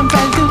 some fell to